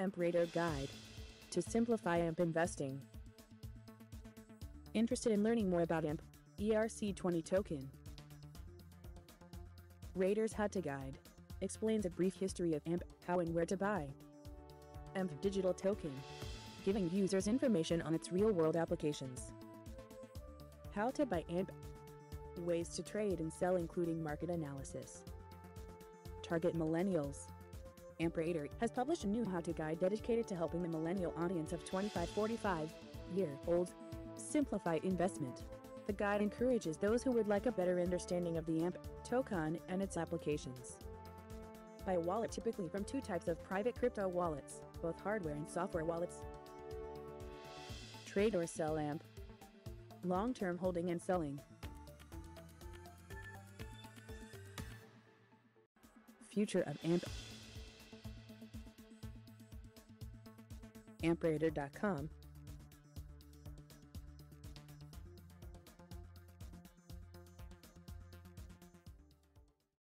AMP Raider Guide to simplify AMP investing. Interested in learning more about AMP ERC20 token? Raiders How to Guide explains a brief history of AMP, how and where to buy. AMP Digital Token, giving users information on its real-world applications. How to buy AMP, ways to trade and sell including market analysis. Target Millennials. AmpRaider has published a new how-to guide dedicated to helping the millennial audience of 25-45 year olds simplify investment. The guide encourages those who would like a better understanding of the AMP token and its applications. Buy a wallet typically from two types of private crypto wallets, both hardware and software wallets. Trade or sell AMP. Long-term holding and selling. Future of AMP. AmpRaider.com